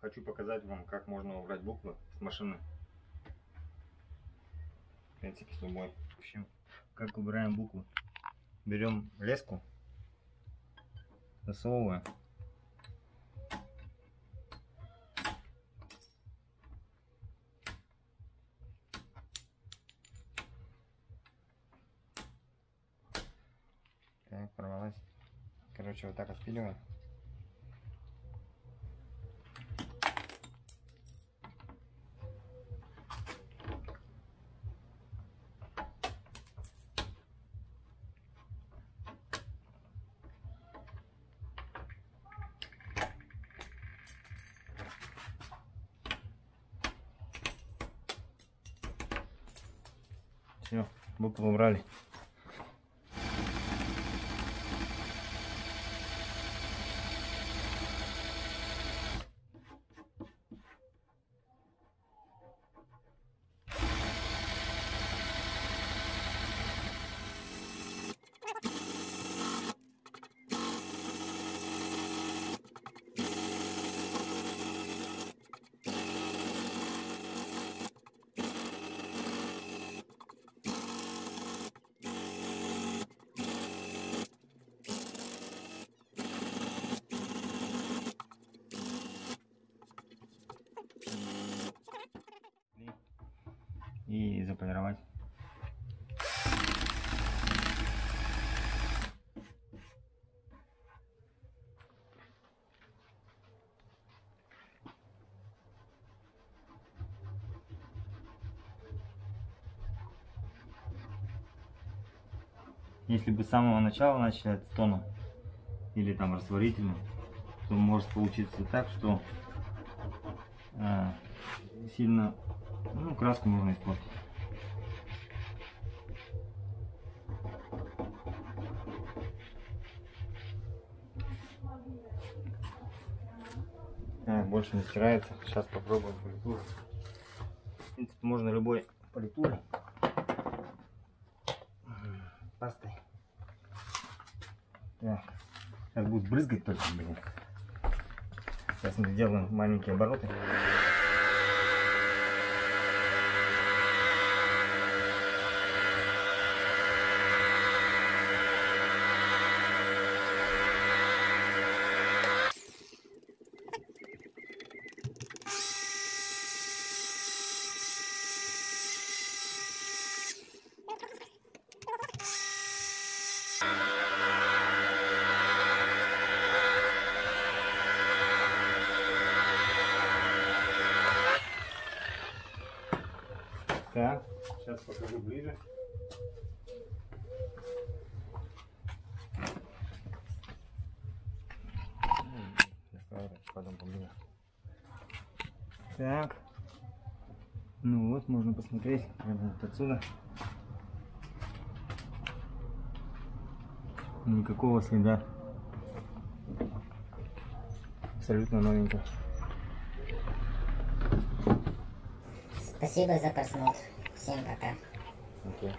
хочу показать вам, как можно убрать буквы с машины. В принципе, с любой. В общем, как убираем буквы. Берем леску, засовываем. Так, порвалась. Короче, вот так отпиливаем. Все, букву убрали. И заполировать. Если бы с самого начала начать с тона или там растворительным, то может получиться так, что э, сильно ну, краску можно испортить. А, больше не стирается. Сейчас попробуем политуру. В принципе, можно любой политурой. Пастой. Так. Сейчас будет брызгать только, блин. Сейчас мы сделаем маленькие обороты. Так, сейчас покажу ближе. Так. Ну вот, можно посмотреть прямо вот отсюда. Никакого следа. Абсолютно новенькая. Спасибо за просмотр. Всем пока. Окей.